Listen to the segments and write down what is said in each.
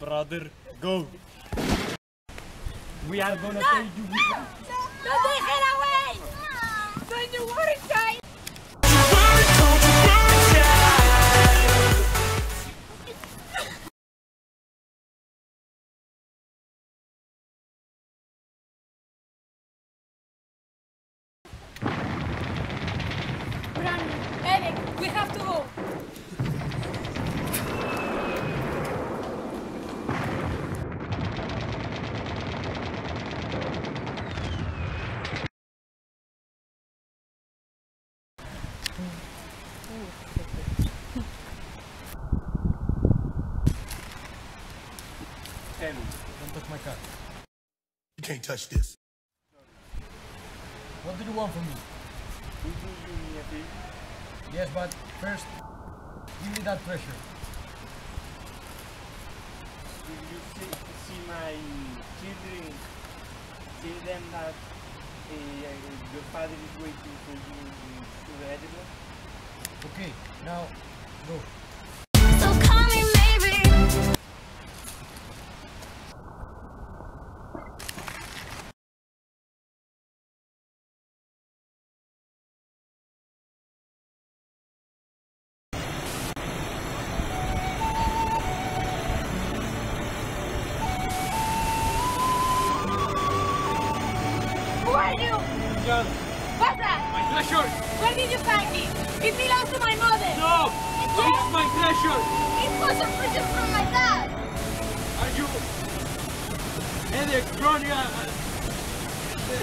Brother, go. We are gonna take you with us. ¡No dejen away! Don't you worry, Amy, don't touch my car. You can't touch this. What do you want from me? Would you do me a favor? Yes, but first, give me that pressure. Will you see, see my children? Tell them that uh, your father is waiting for you to the Edinburgh? Okay, now go. So call me maybe. Who are you? John, What's that? my treasure! Where did you find it? It belongs to my mother. No! It's my treasure! It was a present from my dad. Are you Edek, Bronia, uh,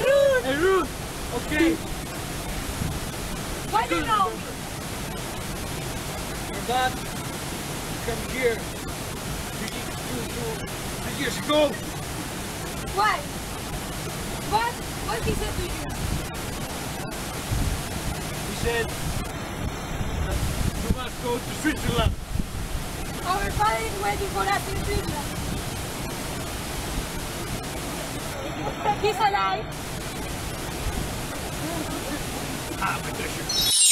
Ruth, and Ruth? Okay. why do you know? Your dad came here three, two, years ago. Why? What? What What did he said to you? He said must go to Switzerland. Our father is waiting for us in Switzerland. He's alive. Ah, my.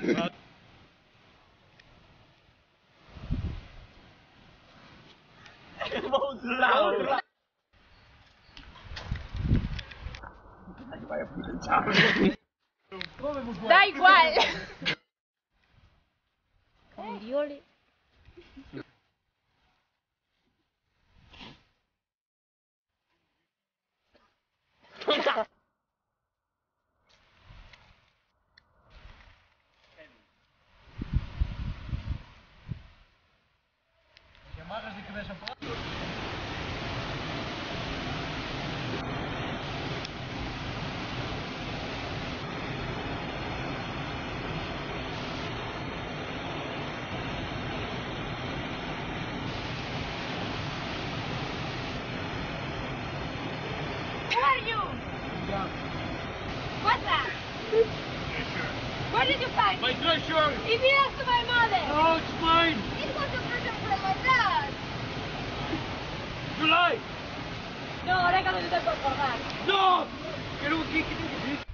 啊我死了了 Andioli. Where did you find My it? treasure! It belongs to my mother. Oh, it's mine! It was a present from my dad. July! No, no te puedo colgar. No! No, que, que, que-